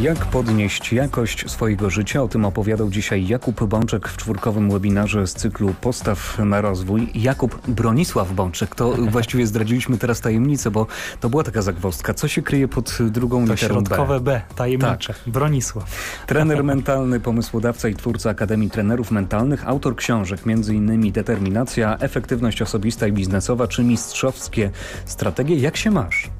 Jak podnieść jakość swojego życia? O tym opowiadał dzisiaj Jakub Bączek w czwórkowym webinarze z cyklu Postaw na rozwój. Jakub Bronisław Bączek, to właściwie zdradziliśmy teraz tajemnicę, bo to była taka zagwozdka. Co się kryje pod drugą to literą środkowe B? B, tajemnicze. Tak. Bronisław. Trener mentalny, pomysłodawca i twórca Akademii Trenerów Mentalnych, autor książek m.in. Determinacja, Efektywność Osobista i Biznesowa czy Mistrzowskie Strategie. Jak się masz?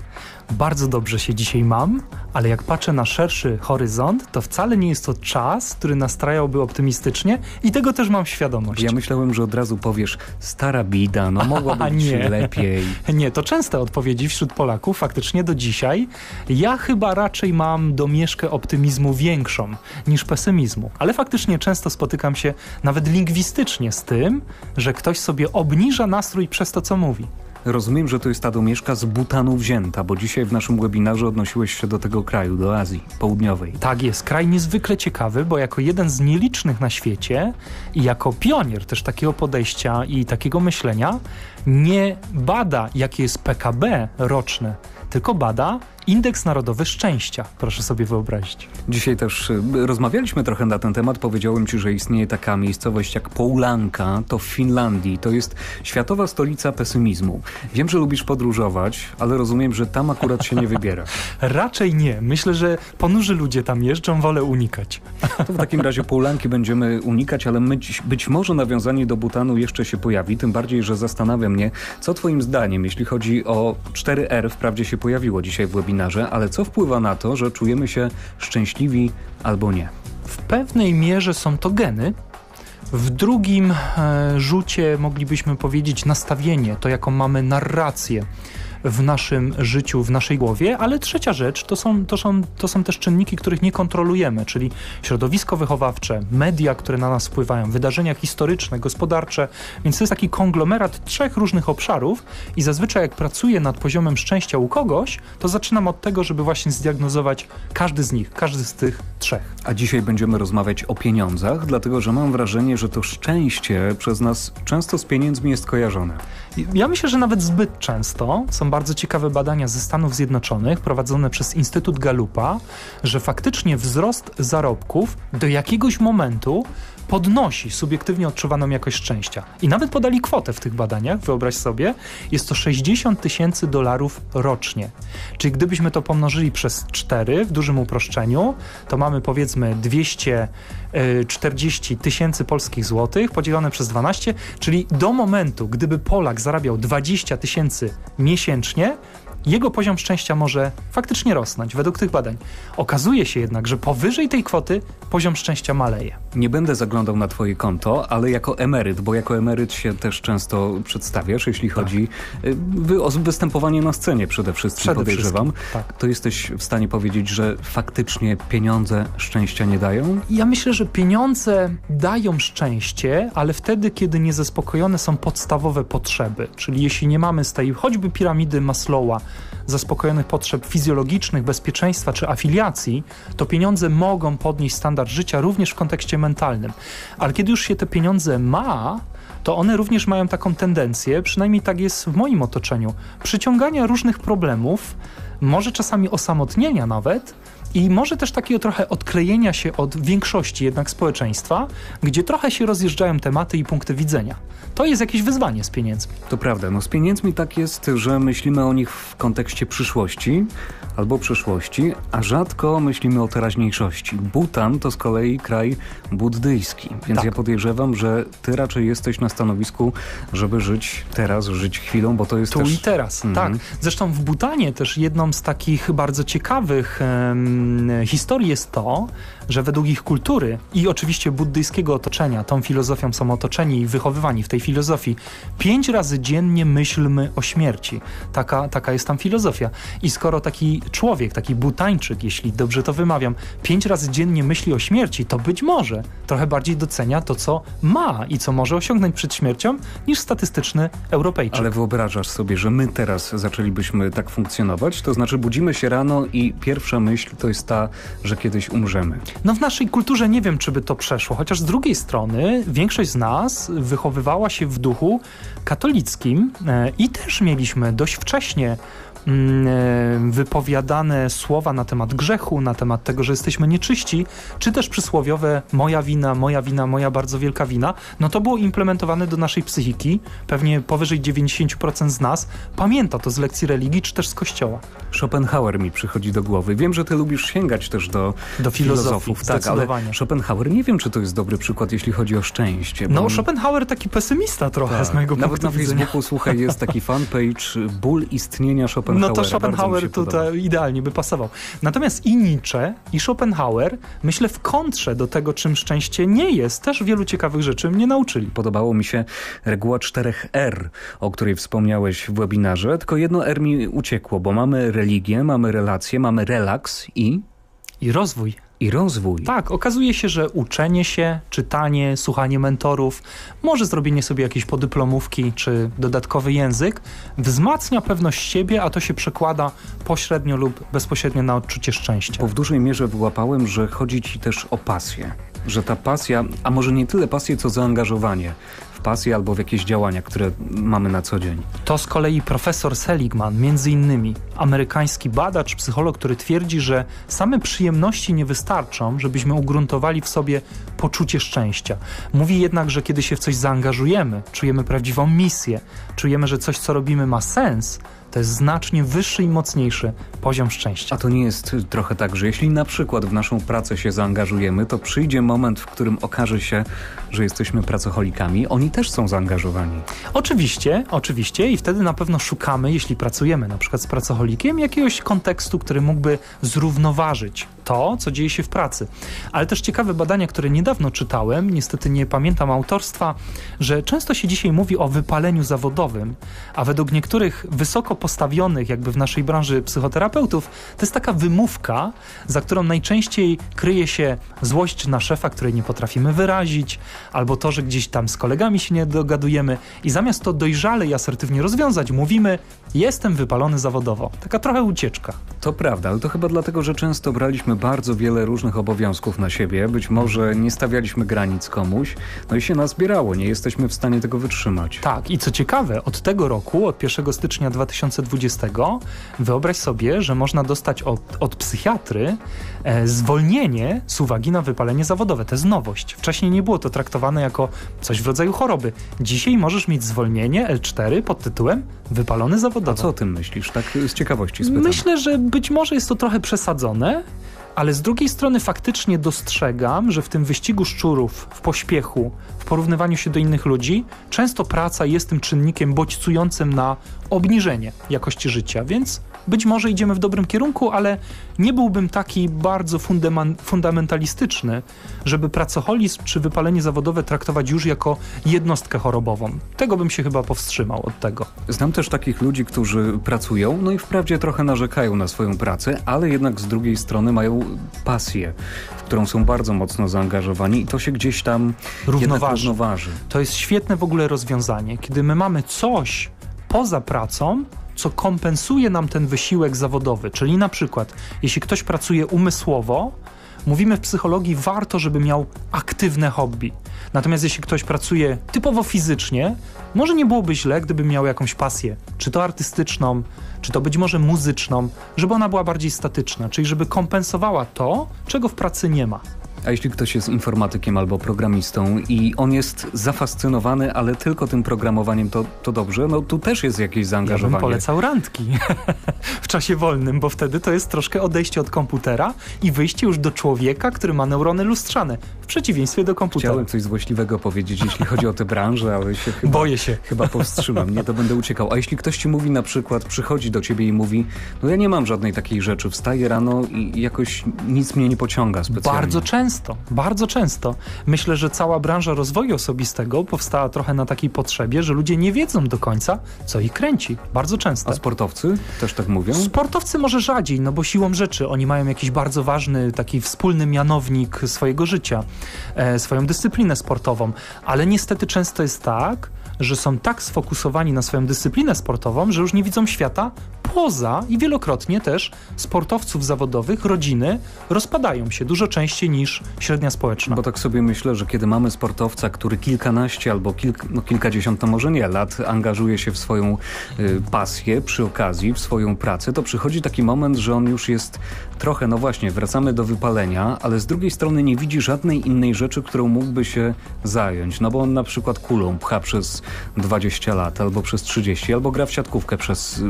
Bardzo dobrze się dzisiaj mam, ale jak patrzę na szerszy horyzont, to wcale nie jest to czas, który nastrajałby optymistycznie i tego też mam świadomość. Ja myślałem, że od razu powiesz, stara bida, no mogłoby być nie. lepiej. Nie, to częste odpowiedzi wśród Polaków, faktycznie do dzisiaj. Ja chyba raczej mam domieszkę optymizmu większą niż pesymizmu, ale faktycznie często spotykam się nawet lingwistycznie z tym, że ktoś sobie obniża nastrój przez to, co mówi. Rozumiem, że to jest ta domieszka z Butanu wzięta, bo dzisiaj w naszym webinarze odnosiłeś się do tego kraju, do Azji Południowej. Tak jest, kraj niezwykle ciekawy, bo jako jeden z nielicznych na świecie i jako pionier też takiego podejścia i takiego myślenia nie bada, jakie jest PKB roczne, tylko bada Indeks Narodowy Szczęścia, proszę sobie wyobrazić. Dzisiaj też y, rozmawialiśmy trochę na ten temat. Powiedziałem Ci, że istnieje taka miejscowość jak Poulanka, to w Finlandii. To jest światowa stolica pesymizmu. Wiem, że lubisz podróżować, ale rozumiem, że tam akurat się nie wybiera. Raczej nie. Myślę, że ponurzy ludzie tam jeżdżą, wolę unikać. To w takim razie Poulanki będziemy unikać, ale być, być może nawiązanie do Butanu jeszcze się pojawi. Tym bardziej, że zastanawia mnie, co Twoim zdaniem, jeśli chodzi o 4R, wprawdzie się pojawiło dzisiaj w webinarze, webinarze, ale co wpływa na to, że czujemy się szczęśliwi albo nie? W pewnej mierze są to geny, w drugim e, rzucie moglibyśmy powiedzieć nastawienie, to jaką mamy narrację w naszym życiu, w naszej głowie, ale trzecia rzecz to są, to są, to są też czynniki, których nie kontrolujemy, czyli środowisko wychowawcze, media, które na nas wpływają, wydarzenia historyczne, gospodarcze, więc to jest taki konglomerat trzech różnych obszarów i zazwyczaj jak pracuję nad poziomem szczęścia u kogoś, to zaczynam od tego, żeby właśnie zdiagnozować każdy z nich, każdy z tych trzech. A dzisiaj będziemy rozmawiać o pieniądzach, dlatego że mam wrażenie, że to szczęście przez nas często z pieniędzmi jest kojarzone. Ja myślę, że nawet zbyt często są bardzo ciekawe badania ze Stanów Zjednoczonych prowadzone przez Instytut Galupa, że faktycznie wzrost zarobków do jakiegoś momentu podnosi subiektywnie odczuwaną jakość szczęścia. I nawet podali kwotę w tych badaniach, wyobraź sobie, jest to 60 tysięcy dolarów rocznie. Czyli gdybyśmy to pomnożyli przez 4 w dużym uproszczeniu, to mamy powiedzmy 240 tysięcy polskich złotych podzielone przez 12, czyli do momentu, gdyby Polak zarabiał 20 tysięcy miesięcznie, jego poziom szczęścia może faktycznie rosnąć według tych badań. Okazuje się jednak, że powyżej tej kwoty poziom szczęścia maleje. Nie będę zaglądał na twoje konto, ale jako emeryt, bo jako emeryt się też często przedstawiasz, jeśli tak. chodzi y, o występowanie na scenie przede wszystkim, przede podejrzewam. Wszystkim, tak. To jesteś w stanie powiedzieć, że faktycznie pieniądze szczęścia nie dają? Ja myślę, że pieniądze dają szczęście, ale wtedy, kiedy niezaspokojone są podstawowe potrzeby. Czyli jeśli nie mamy z tej choćby piramidy Maslowa, zaspokojonych potrzeb fizjologicznych, bezpieczeństwa czy afiliacji, to pieniądze mogą podnieść standard życia również w kontekście mentalnym. Ale kiedy już się te pieniądze ma, to one również mają taką tendencję, przynajmniej tak jest w moim otoczeniu, przyciągania różnych problemów, może czasami osamotnienia nawet, i może też takiego trochę odklejenia się od większości jednak społeczeństwa, gdzie trochę się rozjeżdżają tematy i punkty widzenia. To jest jakieś wyzwanie z pieniędzmi. To prawda. No z pieniędzmi tak jest, że myślimy o nich w kontekście przyszłości albo przeszłości, a rzadko myślimy o teraźniejszości. Butan to z kolei kraj buddyjski, więc tak. ja podejrzewam, że ty raczej jesteś na stanowisku, żeby żyć teraz, żyć chwilą, bo to jest Tu też... i teraz, mhm. tak. Zresztą w Butanie też jedną z takich bardzo ciekawych historii jest to, że według ich kultury i oczywiście buddyjskiego otoczenia, tą filozofią są otoczeni i wychowywani w tej filozofii, pięć razy dziennie myślmy o śmierci. Taka, taka jest tam filozofia. I skoro taki człowiek, taki butańczyk, jeśli dobrze to wymawiam, pięć razy dziennie myśli o śmierci, to być może trochę bardziej docenia to, co ma i co może osiągnąć przed śmiercią, niż statystyczny Europejczyk. Ale wyobrażasz sobie, że my teraz zaczęlibyśmy tak funkcjonować? To znaczy budzimy się rano i pierwsza myśl to jest ta, że kiedyś umrzemy. No w naszej kulturze nie wiem, czy by to przeszło, chociaż z drugiej strony większość z nas wychowywała się w duchu katolickim e, i też mieliśmy dość wcześnie wypowiadane słowa na temat grzechu, na temat tego, że jesteśmy nieczyści, czy też przysłowiowe moja wina, moja wina, moja bardzo wielka wina, no to było implementowane do naszej psychiki. Pewnie powyżej 90% z nas pamięta to z lekcji religii, czy też z kościoła. Schopenhauer mi przychodzi do głowy. Wiem, że ty lubisz sięgać też do, do filozofów, tak, ale Schopenhauer nie wiem, czy to jest dobry przykład, jeśli chodzi o szczęście. No, Schopenhauer taki pesymista trochę tak. z mojego Nawet punktu widzenia. Nawet na Facebooku, słuchaj, jest taki fanpage Ból istnienia Schopenhauera. No to Schopenhauer tutaj idealnie by pasował. Natomiast i Nietzsche, i Schopenhauer, myślę w kontrze do tego, czym szczęście nie jest, też wielu ciekawych rzeczy mnie nauczyli. Podobało mi się reguła czterech R, o której wspomniałeś w webinarze, tylko jedno R mi uciekło, bo mamy religię, mamy relacje, mamy relaks i... I rozwój i rozwój. Tak, okazuje się, że uczenie się, czytanie, słuchanie mentorów, może zrobienie sobie jakiejś podyplomówki czy dodatkowy język wzmacnia pewność siebie, a to się przekłada pośrednio lub bezpośrednio na odczucie szczęścia. Bo w dużej mierze wyłapałem, że chodzi ci też o pasję. Że ta pasja, a może nie tyle pasję, co zaangażowanie pasję albo w jakieś działania, które mamy na co dzień. To z kolei profesor Seligman, między innymi amerykański badacz, psycholog, który twierdzi, że same przyjemności nie wystarczą, żebyśmy ugruntowali w sobie poczucie szczęścia. Mówi jednak, że kiedy się w coś zaangażujemy, czujemy prawdziwą misję, czujemy, że coś, co robimy ma sens, to jest znacznie wyższy i mocniejszy poziom szczęścia. A to nie jest trochę tak, że jeśli na przykład w naszą pracę się zaangażujemy, to przyjdzie moment, w którym okaże się, że jesteśmy pracocholikami. Oni też są zaangażowani. Oczywiście, oczywiście i wtedy na pewno szukamy, jeśli pracujemy na przykład z pracocholikiem, jakiegoś kontekstu, który mógłby zrównoważyć to, co dzieje się w pracy. Ale też ciekawe badania, które niedawno czytałem, niestety nie pamiętam autorstwa, że często się dzisiaj mówi o wypaleniu zawodowym, a według niektórych wysoko postawionych jakby w naszej branży psychoterapeutów, to jest taka wymówka, za którą najczęściej kryje się złość na szefa, której nie potrafimy wyrazić, albo to, że gdzieś tam z kolegami się nie dogadujemy i zamiast to dojrzale i asertywnie rozwiązać, mówimy jestem wypalony zawodowo. Taka trochę ucieczka. To prawda, ale to chyba dlatego, że często braliśmy bardzo wiele różnych obowiązków na siebie, być może nie stawialiśmy granic komuś, no i się nas zbierało, nie jesteśmy w stanie tego wytrzymać. Tak, i co ciekawe, od tego roku, od 1 stycznia 2020, wyobraź sobie, że można dostać od, od psychiatry e, zwolnienie z uwagi na wypalenie zawodowe. To jest nowość. Wcześniej nie było to traktowane jako coś w rodzaju choroby. Dzisiaj możesz mieć zwolnienie L4 pod tytułem wypalony zawodowy. A co o tym myślisz? Tak z ciekawości spytam. Myślę, że być może jest to trochę przesadzone, ale z drugiej strony faktycznie dostrzegam, że w tym wyścigu szczurów, w pośpiechu, w porównywaniu się do innych ludzi, często praca jest tym czynnikiem bodźcującym na obniżenie jakości życia, więc być może idziemy w dobrym kierunku, ale nie byłbym taki bardzo fundamentalistyczny, żeby pracoholizm czy wypalenie zawodowe traktować już jako jednostkę chorobową. Tego bym się chyba powstrzymał od tego. Znam też takich ludzi, którzy pracują, no i wprawdzie trochę narzekają na swoją pracę, ale jednak z drugiej strony mają pasję, w którą są bardzo mocno zaangażowani i to się gdzieś tam równoważy. równoważy. To jest świetne w ogóle rozwiązanie, kiedy my mamy coś poza pracą, co kompensuje nam ten wysiłek zawodowy. Czyli na przykład, jeśli ktoś pracuje umysłowo, mówimy w psychologii, warto, żeby miał aktywne hobby. Natomiast jeśli ktoś pracuje typowo fizycznie, może nie byłoby źle, gdyby miał jakąś pasję, czy to artystyczną, czy to być może muzyczną, żeby ona była bardziej statyczna, czyli żeby kompensowała to, czego w pracy nie ma. A jeśli ktoś jest informatykiem albo programistą i on jest zafascynowany, ale tylko tym programowaniem, to, to dobrze? No tu też jest jakieś zaangażowanie. Ja bym polecał randki w czasie wolnym, bo wtedy to jest troszkę odejście od komputera i wyjście już do człowieka, który ma neurony lustrzane, w przeciwieństwie do komputera. Chciałem coś złośliwego powiedzieć, jeśli chodzi o tę branżę, ale się chyba... Boję się. Chyba powstrzymam, nie, to będę uciekał. A jeśli ktoś ci mówi na przykład, przychodzi do ciebie i mówi, no ja nie mam żadnej takiej rzeczy, wstaję rano i jakoś nic mnie nie pociąga specjalnie. Bardzo często często, bardzo często. Myślę, że cała branża rozwoju osobistego powstała trochę na takiej potrzebie, że ludzie nie wiedzą do końca, co ich kręci. Bardzo często. A sportowcy też tak mówią? Sportowcy może rzadziej, no bo siłą rzeczy oni mają jakiś bardzo ważny, taki wspólny mianownik swojego życia, e, swoją dyscyplinę sportową, ale niestety często jest tak, że są tak sfokusowani na swoją dyscyplinę sportową, że już nie widzą świata poza i wielokrotnie też sportowców zawodowych, rodziny rozpadają się dużo częściej niż średnia społeczna. Bo tak sobie myślę, że kiedy mamy sportowca, który kilkanaście albo kilk, no kilkadziesiąt, to może nie, lat angażuje się w swoją y, pasję przy okazji, w swoją pracę, to przychodzi taki moment, że on już jest trochę, no właśnie, wracamy do wypalenia, ale z drugiej strony nie widzi żadnej innej rzeczy, którą mógłby się zająć. No bo on na przykład kulą pcha przez 20 lat, albo przez 30, albo gra w siatkówkę przez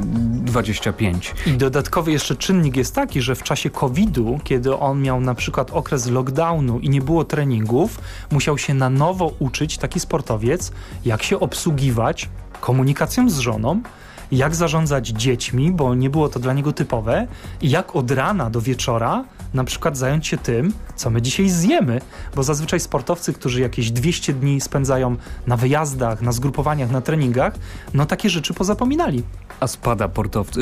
25. I dodatkowy jeszcze czynnik jest taki, że w czasie COVID-u, kiedy on miał na przykład okres lockdownu i nie było treningów, musiał się na nowo uczyć taki sportowiec, jak się obsługiwać komunikacją z żoną, jak zarządzać dziećmi, bo nie było to dla niego typowe, i jak od rana do wieczora na przykład zająć się tym, co my dzisiaj zjemy, bo zazwyczaj sportowcy, którzy jakieś 200 dni spędzają na wyjazdach, na zgrupowaniach, na treningach, no takie rzeczy pozapominali. A spada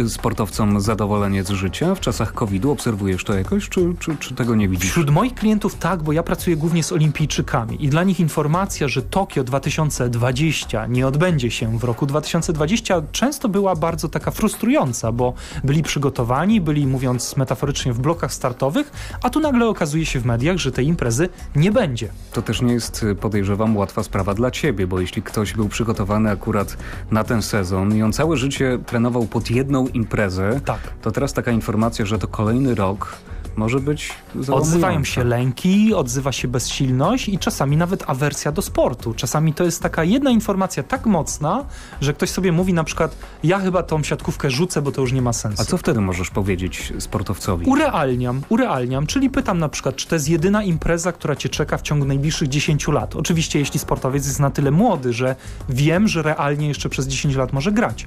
sportowcom zadowolenie z życia w czasach COVID-u? Obserwujesz to jakoś, czy, czy, czy, tego nie widzisz? Wśród moich klientów tak, bo ja pracuję głównie z olimpijczykami i dla nich informacja, że Tokio 2020 nie odbędzie się w roku 2020 często była bardzo taka frustrująca, bo byli przygotowani, byli mówiąc metaforycznie w blokach startowych, a tu nagle okazuje się w mediach, że tej imprezy nie będzie. To też nie jest, podejrzewam, łatwa sprawa dla ciebie, bo jeśli ktoś był przygotowany akurat na ten sezon i on całe życie trenował pod jedną imprezę, tak. to teraz taka informacja, że to kolejny rok może być Odzywają się lęki, odzywa się bezsilność i czasami nawet awersja do sportu. Czasami to jest taka jedna informacja tak mocna, że ktoś sobie mówi na przykład ja chyba tą siatkówkę rzucę, bo to już nie ma sensu. A co wtedy możesz powiedzieć sportowcowi? Urealniam, urealniam, czyli pytam na przykład, czy to jest jedyna impreza, która cię czeka w ciągu najbliższych 10 lat. Oczywiście jeśli sportowiec jest na tyle młody, że wiem, że realnie jeszcze przez 10 lat może grać.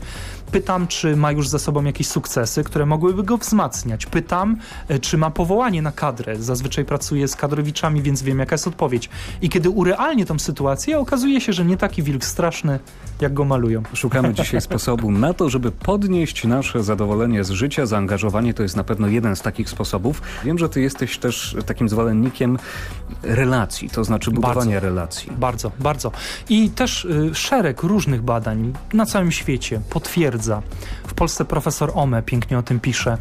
Pytam, czy ma już za sobą jakieś sukcesy, które mogłyby go wzmacniać. Pytam, e, czy ma powołanie na kadrę. Zazwyczaj pracuję z kadrowiczami, więc wiem jaka jest odpowiedź. I kiedy urealnię tą sytuację, okazuje się, że nie taki wilk straszny, jak go malują. Szukamy dzisiaj sposobu na to, żeby podnieść nasze zadowolenie z życia. Zaangażowanie to jest na pewno jeden z takich sposobów. Wiem, że ty jesteś też takim zwolennikiem relacji, to znaczy budowania bardzo, relacji. Bardzo, bardzo. I też y, szereg różnych badań na całym świecie potwierdza. W Polsce profesor Ome pięknie o tym pisze,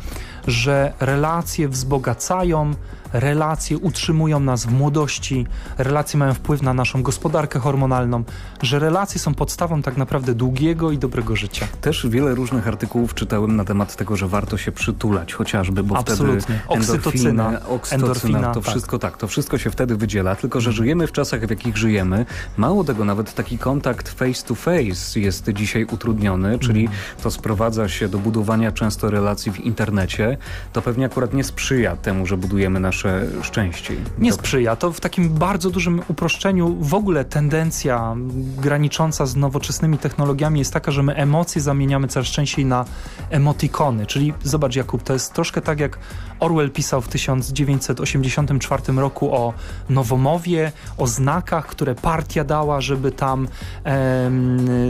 że relacje wzbogacają, relacje utrzymują nas w młodości, relacje mają wpływ na naszą gospodarkę hormonalną, że relacje są podstawą tak naprawdę długiego i dobrego życia. Też wiele różnych artykułów czytałem na temat tego, że warto się przytulać chociażby, bo Absolutnie. wtedy oksytocyna, oksytocyna to wszystko tak. to wszystko się wtedy wydziela, tylko że żyjemy w czasach, w jakich żyjemy. Mało tego, nawet taki kontakt face to face jest dzisiaj utrudniony, czyli to sprowadza się do budowania często relacji w internecie. To pewnie akurat nie sprzyja temu, że budujemy nasz nasze szczęście. Nie sprzyja. To w takim bardzo dużym uproszczeniu w ogóle tendencja granicząca z nowoczesnymi technologiami jest taka, że my emocje zamieniamy coraz częściej na emotikony. Czyli zobacz Jakub, to jest troszkę tak jak Orwell pisał w 1984 roku o nowomowie, o znakach, które partia dała, żeby tam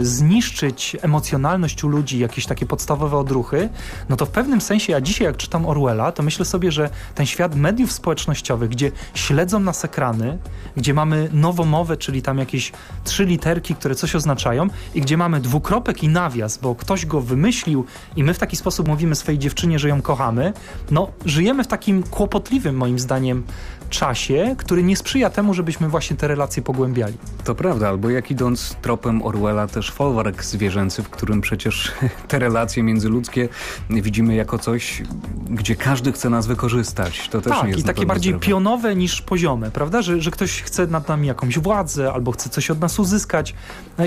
zniszczyć emocjonalność u ludzi, jakieś takie podstawowe odruchy. No to w pewnym sensie ja dzisiaj jak czytam Orwella, to myślę sobie, że ten świat mediów społecznościowych, gdzie śledzą nas ekrany, gdzie mamy nowomowę, czyli tam jakieś trzy literki, które coś oznaczają i gdzie mamy dwukropek i nawias, bo ktoś go wymyślił i my w taki sposób mówimy swojej dziewczynie, że ją kochamy, no żyjemy w takim kłopotliwym moim zdaniem czasie, który nie sprzyja temu, żebyśmy właśnie te relacje pogłębiali. To prawda, albo jak idąc tropem Orwella też folwark zwierzęcy, w którym przecież te relacje międzyludzkie widzimy jako coś, gdzie każdy chce nas wykorzystać. To też tak, nie jest i takie bardziej zdrowe. pionowe niż poziome, prawda? Że, że ktoś chce nad nami jakąś władzę albo chce coś od nas uzyskać.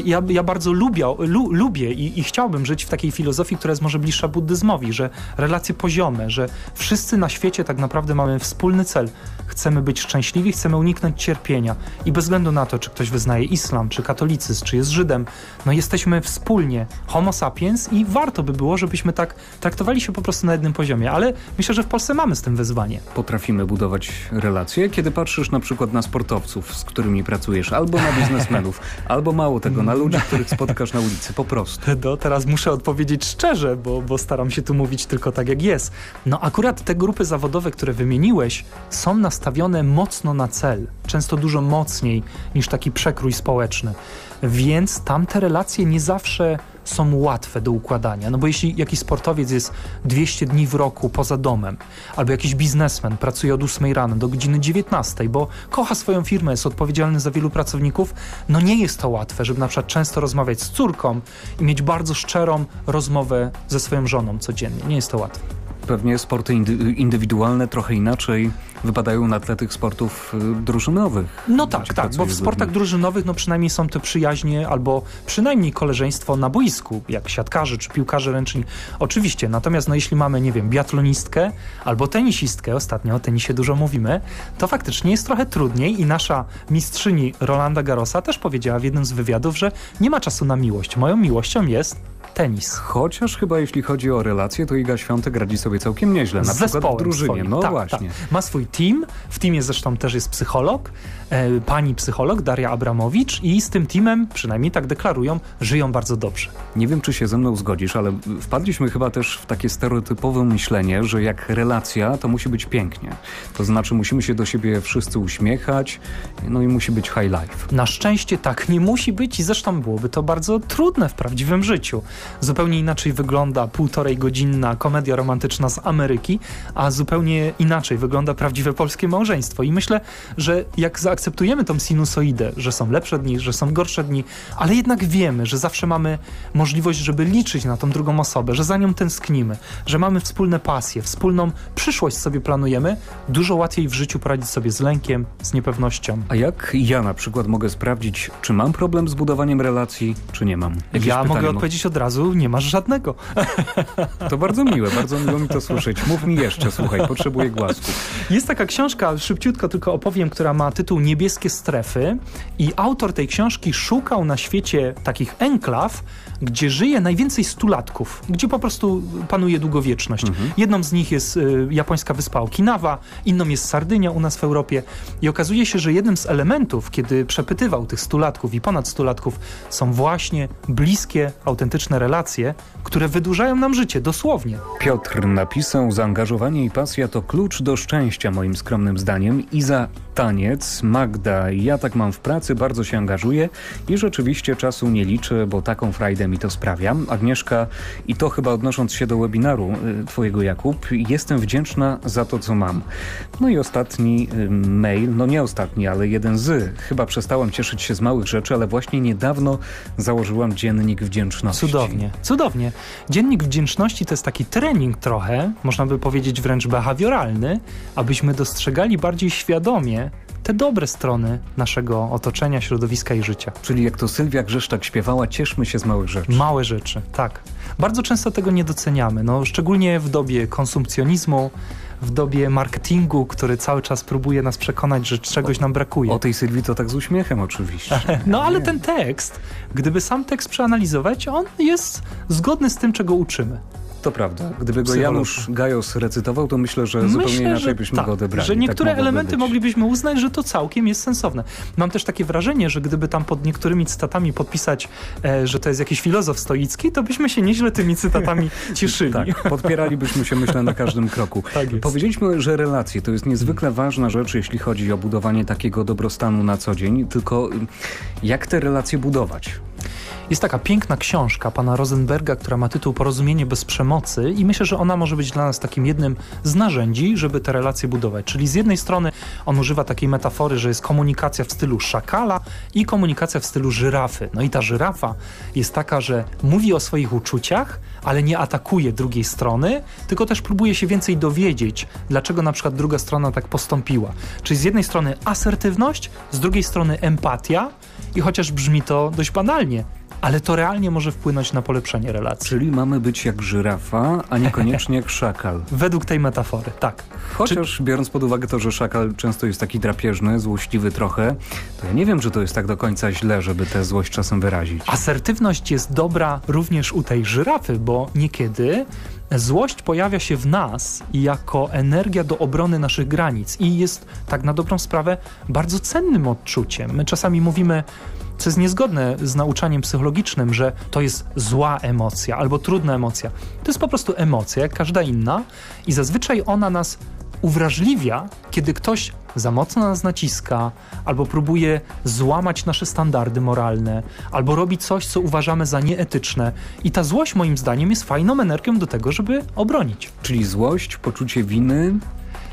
Ja, ja bardzo lubię, lu, lubię i, i chciałbym żyć w takiej filozofii, która jest może bliższa buddyzmowi, że relacje poziome, że wszyscy na świecie tak naprawdę mamy wspólny cel. Chcemy być szczęśliwi, chcemy uniknąć cierpienia i bez względu na to, czy ktoś wyznaje islam, czy katolicyzm, czy jest Żydem, no jesteśmy wspólnie homo sapiens i warto by było, żebyśmy tak traktowali się po prostu na jednym poziomie, ale myślę, że w Polsce mamy z tym wyzwanie. Potrafimy budować relacje, kiedy patrzysz na przykład na sportowców, z którymi pracujesz, albo na biznesmenów, albo mało tego, na ludzi, których spotkasz na ulicy, po prostu. No, teraz muszę odpowiedzieć szczerze, bo, bo staram się tu mówić tylko tak, jak jest. No akurat te grupy zawodowe, które wymieniłeś, są nastawione mocno na cel, często dużo mocniej niż taki przekrój społeczny. Więc tam te relacje nie zawsze są łatwe do układania. No bo jeśli jakiś sportowiec jest 200 dni w roku poza domem, albo jakiś biznesmen pracuje od 8 rano do godziny 19, bo kocha swoją firmę, jest odpowiedzialny za wielu pracowników, no nie jest to łatwe, żeby na przykład często rozmawiać z córką i mieć bardzo szczerą rozmowę ze swoją żoną codziennie. Nie jest to łatwe. Pewnie sporty indywidualne trochę inaczej wypadają na tle tych sportów y, drużynowych. No tak, tak, bo w sportach drużynowych no przynajmniej są te przyjaźnie albo przynajmniej koleżeństwo na boisku, jak siatkarze czy piłkarze ręczni. Oczywiście, natomiast no jeśli mamy, nie wiem, biatlonistkę albo tenisistkę, ostatnio o tenisie dużo mówimy, to faktycznie jest trochę trudniej i nasza mistrzyni Rolanda Garosa też powiedziała w jednym z wywiadów, że nie ma czasu na miłość. Moją miłością jest tenis. Chociaż chyba jeśli chodzi o relacje, to Iga Świątek radzi sobie całkiem nieźle. Na Z przykład w drużynie. Swoim. No tak, właśnie. Tak. Ma swój team. W teamie zresztą też jest psycholog, e, pani psycholog Daria Abramowicz i z tym teamem, przynajmniej tak deklarują, żyją bardzo dobrze. Nie wiem, czy się ze mną zgodzisz, ale wpadliśmy chyba też w takie stereotypowe myślenie, że jak relacja, to musi być pięknie. To znaczy musimy się do siebie wszyscy uśmiechać, no i musi być high life. Na szczęście tak nie musi być i zresztą byłoby to bardzo trudne w prawdziwym życiu. Zupełnie inaczej wygląda półtorej godzinna komedia romantyczna z Ameryki, a zupełnie inaczej wygląda prawdziwe polskie małżeństwo. I myślę, że jak zaakceptujemy tą sinusoidę, że są lepsze dni, że są gorsze dni, ale jednak wiemy, że zawsze mamy możliwość, żeby liczyć na tą drugą osobę, że za nią tęsknimy, że mamy wspólne pasje, wspólną przyszłość sobie planujemy, dużo łatwiej w życiu poradzić sobie z lękiem, z niepewnością. A jak ja na przykład mogę sprawdzić, czy mam problem z budowaniem relacji, czy nie mam? Jakieś ja mogę odpowiedzieć od razu, nie masz żadnego. To bardzo miłe, bardzo miło mi to słyszeć. Mów mi jeszcze, słuchaj, potrzebuję głasku. Jest taka książka, szybciutko tylko opowiem, która ma tytuł Niebieskie strefy i autor tej książki szukał na świecie takich enklaw, gdzie żyje najwięcej stulatków, gdzie po prostu panuje długowieczność. Mhm. Jedną z nich jest y, japońska wyspa Okinawa, inną jest Sardynia u nas w Europie i okazuje się, że jednym z elementów, kiedy przepytywał tych stulatków i ponad stulatków, są właśnie bliskie, autentyczne relacje, które wydłużają nam życie, dosłownie. Piotr napisał, zaangażowanie i pasja to klucz do szczęścia moim skromnym zdaniem i za taniec Magda, ja tak mam w pracy, bardzo się angażuję i rzeczywiście czasu nie liczę, bo taką frajdę mi to sprawia. Agnieszka, i to chyba odnosząc się do webinaru y, twojego Jakub, jestem wdzięczna za to, co mam. No i ostatni y, mail, no nie ostatni, ale jeden z. Chyba przestałam cieszyć się z małych rzeczy, ale właśnie niedawno założyłam dziennik wdzięczności. Cudownie, cudownie. Dziennik wdzięczności to jest taki trening trochę, można by powiedzieć wręcz behawioralny, abyśmy dostrzegali bardziej świadomie te dobre strony naszego otoczenia, środowiska i życia. Czyli jak to Sylwia Grzeszczak śpiewała, cieszmy się z małych rzeczy. Małe rzeczy, tak. Bardzo często tego nie doceniamy, no, szczególnie w dobie konsumpcjonizmu, w dobie marketingu, który cały czas próbuje nas przekonać, że czegoś nam brakuje. O tej Sylwii to tak z uśmiechem oczywiście. No ale ten tekst, gdyby sam tekst przeanalizować, on jest zgodny z tym, czego uczymy. To prawda. Gdyby go Janusz Gajos recytował, to myślę, że myślę, zupełnie inaczej że byśmy tak, go odebrali. Że niektóre tak elementy moglibyśmy uznać, że to całkiem jest sensowne. Mam też takie wrażenie, że gdyby tam pod niektórymi cytatami podpisać, e, że to jest jakiś filozof stoicki, to byśmy się nieźle tymi cytatami cieszyli. tak, podpieralibyśmy się, myślę, na każdym kroku. Tak Powiedzieliśmy, że relacje to jest niezwykle ważna rzecz, jeśli chodzi o budowanie takiego dobrostanu na co dzień, tylko jak te relacje budować? Jest taka piękna książka pana Rosenberga, która ma tytuł Porozumienie bez przemocy i myślę, że ona może być dla nas takim jednym z narzędzi, żeby te relacje budować. Czyli z jednej strony on używa takiej metafory, że jest komunikacja w stylu szakala i komunikacja w stylu żyrafy. No i ta żyrafa jest taka, że mówi o swoich uczuciach, ale nie atakuje drugiej strony, tylko też próbuje się więcej dowiedzieć, dlaczego na przykład druga strona tak postąpiła. Czyli z jednej strony asertywność, z drugiej strony empatia i chociaż brzmi to dość banalnie, ale to realnie może wpłynąć na polepszenie relacji. Czyli mamy być jak żyrafa, a niekoniecznie jak szakal. Według tej metafory, tak. Chociaż czy... biorąc pod uwagę to, że szakal często jest taki drapieżny, złośliwy trochę, to ja nie wiem, czy to jest tak do końca źle, żeby tę złość czasem wyrazić. Asertywność jest dobra również u tej żyrafy, bo niekiedy Złość pojawia się w nas jako energia do obrony naszych granic i jest tak na dobrą sprawę bardzo cennym odczuciem. My czasami mówimy, co jest niezgodne z nauczaniem psychologicznym, że to jest zła emocja albo trudna emocja. To jest po prostu emocja, jak każda inna i zazwyczaj ona nas uwrażliwia, kiedy ktoś za mocno nas naciska, albo próbuje złamać nasze standardy moralne, albo robi coś, co uważamy za nieetyczne. I ta złość, moim zdaniem, jest fajną energią do tego, żeby obronić. Czyli złość, poczucie winy,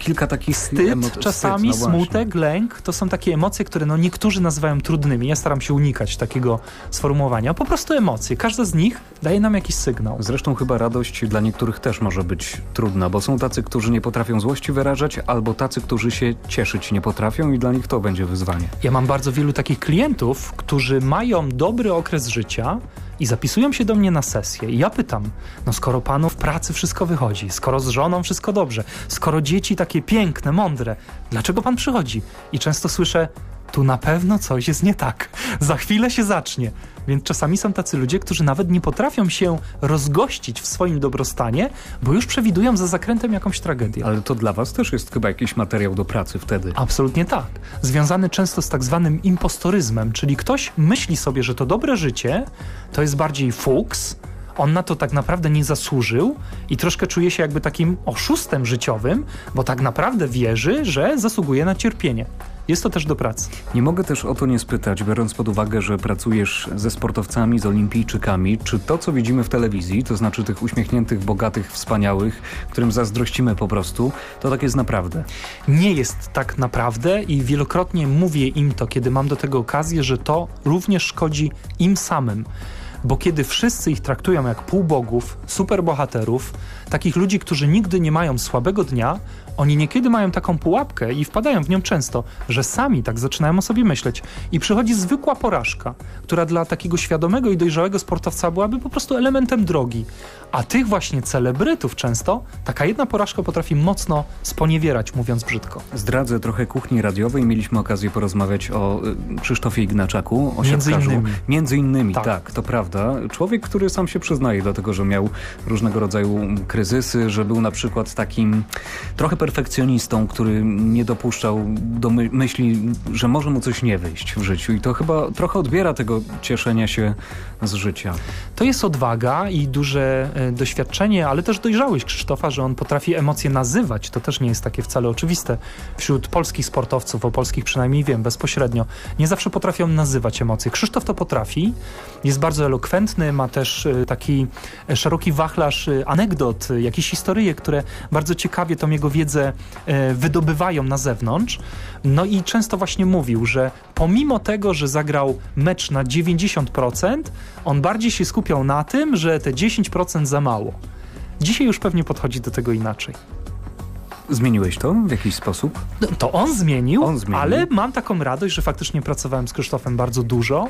kilka takich Wstyd, czasami wstyd, no smutek, lęk, to są takie emocje, które no niektórzy nazywają trudnymi. Ja staram się unikać takiego sformułowania. Po prostu emocje. Każda z nich daje nam jakiś sygnał. Zresztą chyba radość dla niektórych też może być trudna, bo są tacy, którzy nie potrafią złości wyrażać, albo tacy, którzy się cieszyć nie potrafią i dla nich to będzie wyzwanie. Ja mam bardzo wielu takich klientów, którzy mają dobry okres życia, i zapisują się do mnie na sesję i ja pytam, no skoro panu w pracy wszystko wychodzi, skoro z żoną wszystko dobrze, skoro dzieci takie piękne, mądre, dlaczego pan przychodzi? I często słyszę, tu na pewno coś jest nie tak. Za chwilę się zacznie. Więc czasami są tacy ludzie, którzy nawet nie potrafią się rozgościć w swoim dobrostanie, bo już przewidują za zakrętem jakąś tragedię. Ale to dla was też jest chyba jakiś materiał do pracy wtedy. Absolutnie tak. Związany często z tak zwanym impostoryzmem, czyli ktoś myśli sobie, że to dobre życie to jest bardziej fuks, on na to tak naprawdę nie zasłużył i troszkę czuje się jakby takim oszustem życiowym, bo tak naprawdę wierzy, że zasługuje na cierpienie. Jest to też do pracy. Nie mogę też o to nie spytać, biorąc pod uwagę, że pracujesz ze sportowcami, z olimpijczykami, czy to, co widzimy w telewizji, to znaczy tych uśmiechniętych, bogatych, wspaniałych, którym zazdrościmy po prostu, to tak jest naprawdę? Nie jest tak naprawdę i wielokrotnie mówię im to, kiedy mam do tego okazję, że to również szkodzi im samym bo kiedy wszyscy ich traktują jak półbogów, superbohaterów, takich ludzi, którzy nigdy nie mają słabego dnia, oni niekiedy mają taką pułapkę i wpadają w nią często, że sami tak zaczynają o sobie myśleć. I przychodzi zwykła porażka, która dla takiego świadomego i dojrzałego sportowca byłaby po prostu elementem drogi. A tych właśnie celebrytów często taka jedna porażka potrafi mocno sponiewierać, mówiąc brzydko. Zdradzę trochę kuchni radiowej. Mieliśmy okazję porozmawiać o y, Krzysztofie Ignaczaku, o Między siatkarzu. innymi. Między innymi, tak. tak, to prawda. Człowiek, który sam się przyznaje do tego, że miał różnego rodzaju kryzysy, że był na przykład takim trochę perfekcjonistą, który nie dopuszczał do my myśli, że może mu coś nie wyjść w życiu i to chyba trochę odbiera tego cieszenia się z życia. To jest odwaga i duże e, doświadczenie, ale też dojrzałość Krzysztofa, że on potrafi emocje nazywać. To też nie jest takie wcale oczywiste. Wśród polskich sportowców, o polskich przynajmniej wiem bezpośrednio, nie zawsze potrafią nazywać emocje. Krzysztof to potrafi, jest bardzo elokwentny, ma też e, taki e, szeroki wachlarz anegdot, jakieś historyje, które bardzo ciekawie tą jego wiedzę e, wydobywają na zewnątrz. No i często właśnie mówił, że pomimo tego, że zagrał mecz na 90%, on bardziej się skupiał na tym, że te 10% za mało. Dzisiaj już pewnie podchodzi do tego inaczej. Zmieniłeś to w jakiś sposób? No, to on zmienił, on zmienił, ale mam taką radość, że faktycznie pracowałem z Krzysztofem bardzo dużo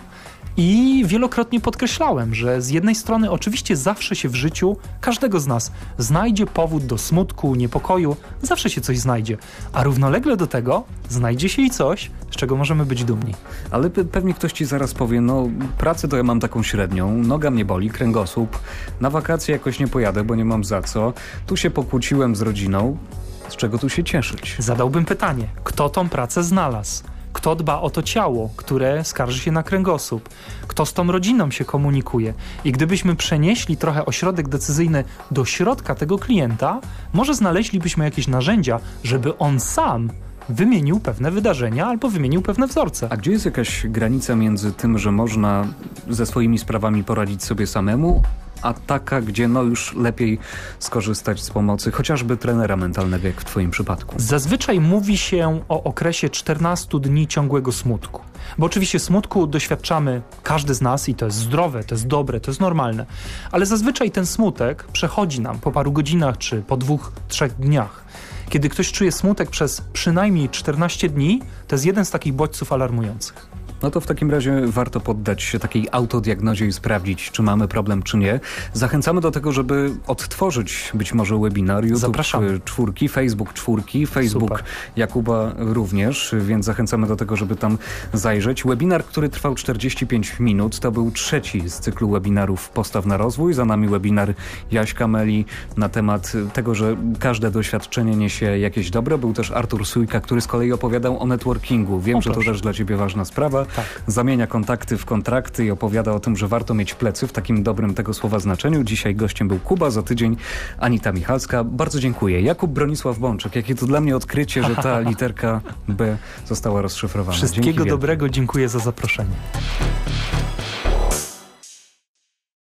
i wielokrotnie podkreślałem, że z jednej strony oczywiście zawsze się w życiu każdego z nas znajdzie powód do smutku, niepokoju, zawsze się coś znajdzie, a równolegle do tego znajdzie się i coś, z czego możemy być dumni. Ale pe pewnie ktoś ci zaraz powie, no pracę to ja mam taką średnią, noga mnie boli, kręgosłup, na wakacje jakoś nie pojadę, bo nie mam za co, tu się pokłóciłem z rodziną, z czego tu się cieszyć? Zadałbym pytanie, kto tą pracę znalazł? Kto dba o to ciało, które skarży się na kręgosłup? Kto z tą rodziną się komunikuje? I gdybyśmy przenieśli trochę ośrodek decyzyjny do środka tego klienta, może znaleźlibyśmy jakieś narzędzia, żeby on sam wymienił pewne wydarzenia albo wymienił pewne wzorce. A gdzie jest jakaś granica między tym, że można ze swoimi sprawami poradzić sobie samemu, a taka, gdzie no już lepiej skorzystać z pomocy chociażby trenera mentalnego, jak w twoim przypadku? Zazwyczaj mówi się o okresie 14 dni ciągłego smutku. Bo oczywiście smutku doświadczamy każdy z nas i to jest zdrowe, to jest dobre, to jest normalne. Ale zazwyczaj ten smutek przechodzi nam po paru godzinach czy po dwóch, trzech dniach. Kiedy ktoś czuje smutek przez przynajmniej 14 dni, to jest jeden z takich bodźców alarmujących. No to w takim razie warto poddać się takiej autodiagnozie i sprawdzić, czy mamy problem, czy nie. Zachęcamy do tego, żeby odtworzyć być może webinar YouTube Zapraszamy. czwórki, Facebook czwórki, Facebook Super. Jakuba również, więc zachęcamy do tego, żeby tam zajrzeć. Webinar, który trwał 45 minut, to był trzeci z cyklu webinarów Postaw na rozwój. Za nami webinar Jaśka Meli na temat tego, że każde doświadczenie niesie jakieś dobre. Był też Artur Sujka, który z kolei opowiadał o networkingu. Wiem, o, że to też dla ciebie ważna sprawa. Tak. zamienia kontakty w kontrakty i opowiada o tym, że warto mieć plecy w takim dobrym tego słowa znaczeniu. Dzisiaj gościem był Kuba, za tydzień Anita Michalska. Bardzo dziękuję. Jakub Bronisław Bączek. Jakie to dla mnie odkrycie, że ta literka B została rozszyfrowana. Wszystkiego dobrego, dziękuję za zaproszenie.